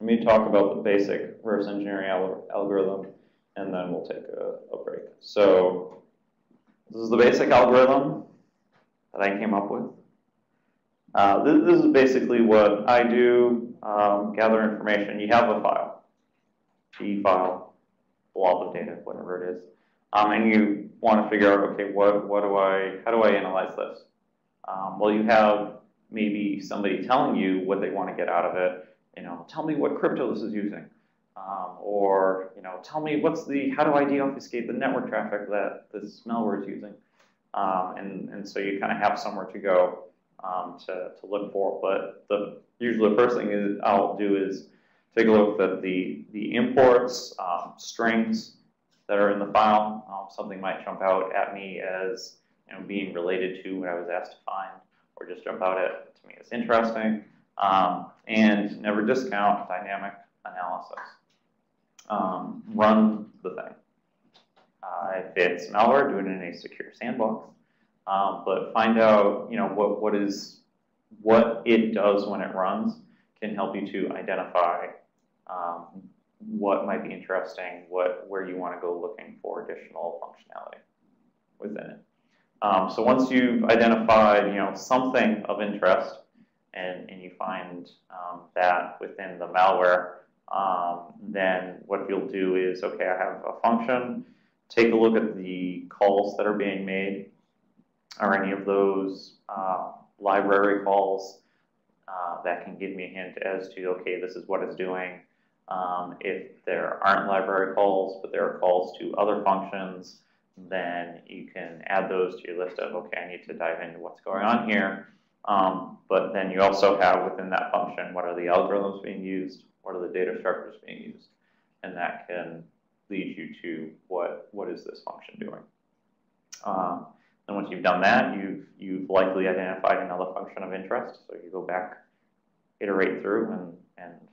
let me talk about the basic reverse engineering al algorithm, and then we'll take a, a break. So this is the basic algorithm that I came up with. Uh, this, this, is basically what I do, um, gather information. You have a file, G file, blob of data, whatever it is, um, and you want to figure out, okay, what, what do I, how do I analyze this? Um, well, you have maybe somebody telling you what they want to get out of it. You know, tell me what crypto this is using, um, or you know, tell me what's the, how do I deobfuscate the network traffic that this malware is using, um, and and so you kind of have somewhere to go um, to to look for. But the usually the first thing is I'll do is take a look at the the imports, um, strings that are in the file. Um, something might jump out at me as you know, being related to what I was asked to find, or just jump out at to me as interesting. Um, and never discount dynamic analysis. Um, run the thing. Uh, if it's malware, do it in a secure sandbox. Um, but find out, you know, what, what is what it does when it runs can help you to identify um, what might be interesting, what where you want to go looking for additional functionality within it. Um, so once you've identified, you know, something of interest, and, and you find um, that within the malware, um, then what you'll do is, okay, I have a function, take a look at the calls that are being made. Are any of those uh, library calls uh, that can give me a hint as to, okay, this is what it's doing. Um, if there aren't library calls, but there are calls to other functions, then you can add those to your list of, okay, I need to dive into what's going on here. Um, but then you also have within that function, what are the algorithms being used? What are the data structures being used? And that can lead you to what, what is this function doing? Um, and once you've done that, you've, you've likely identified another function of interest. So you go back, iterate through, and, and.